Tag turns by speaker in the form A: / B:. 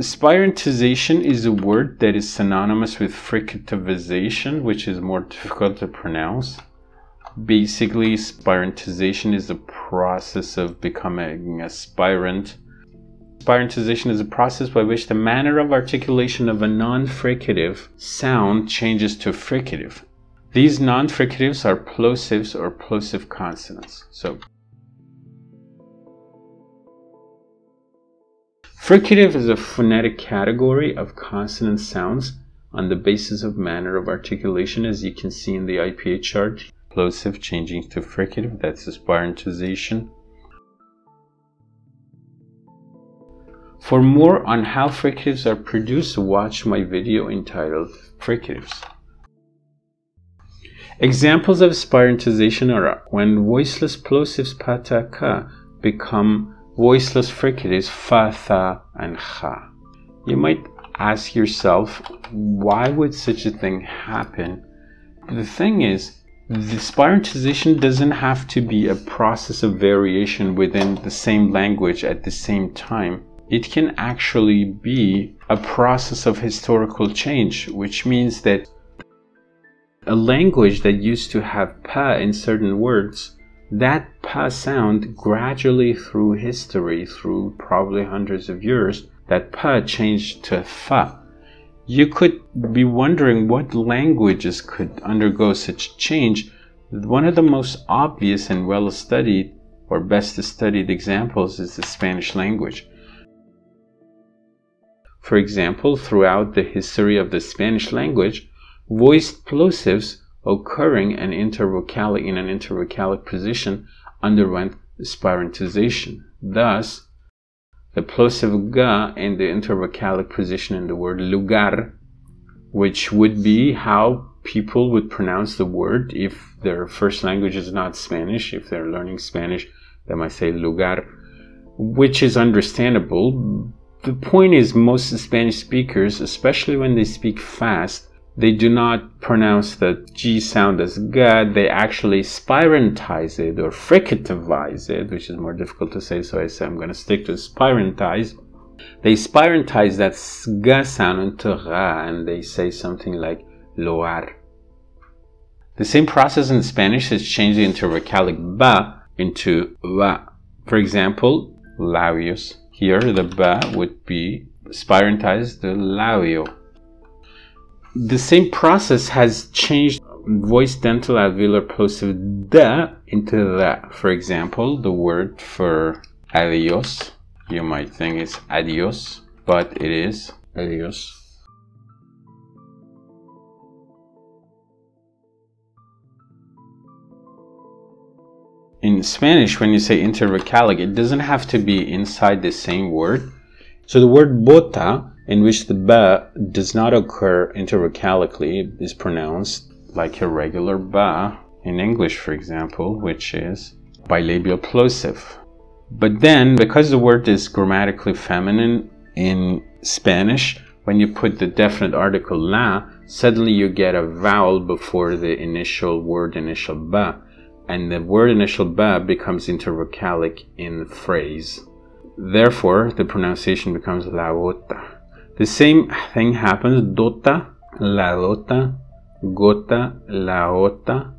A: Spirantization is a word that is synonymous with fricativization, which is more difficult to pronounce. Basically, spirantization is the process of becoming a spirant. Spirantization is a process by which the manner of articulation of a non-fricative sound changes to fricative. These non-fricatives are plosives or plosive consonants. So Fricative is a phonetic category of consonant sounds on the basis of manner of articulation as you can see in the IPA chart. Plosive changing to fricative, that's spirantization. For more on how fricatives are produced, watch my video entitled Fricatives. Examples of spirantization are when voiceless plosives pataka become voiceless fricatives fa, tha, and ha. You might ask yourself, why would such a thing happen? The thing is, the spirantization doesn't have to be a process of variation within the same language at the same time. It can actually be a process of historical change, which means that a language that used to have pa in certain words that pa sound gradually through history, through probably hundreds of years, that pa changed to fa. You could be wondering what languages could undergo such change. One of the most obvious and well studied or best studied examples is the Spanish language. For example, throughout the history of the Spanish language, voiced plosives occurring an intervocalic in an intervocalic position underwent spirantization. Thus, the plosive ga in the intervocalic position in the word lugar, which would be how people would pronounce the word if their first language is not Spanish. If they're learning Spanish, they might say lugar, which is understandable. The point is, most Spanish speakers, especially when they speak fast, they do not pronounce the G sound as G, they actually spirantize it or fricativize it, which is more difficult to say, so I say I'm going to stick to spirantize. They spirantize that G sound into Ra and they say something like loar. The same process in Spanish is changing intervocalic ba into va. For example, labios. Here the ba would be spirantized the labio the same process has changed voice dental alveolar plosive da into that. For example, the word for adios, you might think it's adios, but it is adios. In Spanish, when you say intervocalic, it doesn't have to be inside the same word. So the word bota in which the ba does not occur intervocalically is pronounced like a regular ba in English, for example, which is bilabial plosive. But then, because the word is grammatically feminine in Spanish, when you put the definite article la, suddenly you get a vowel before the initial word initial ba, and the word initial ba becomes intervocalic in the phrase. Therefore, the pronunciation becomes la bota. The same thing happens. Dota, la dota, gota, la ota,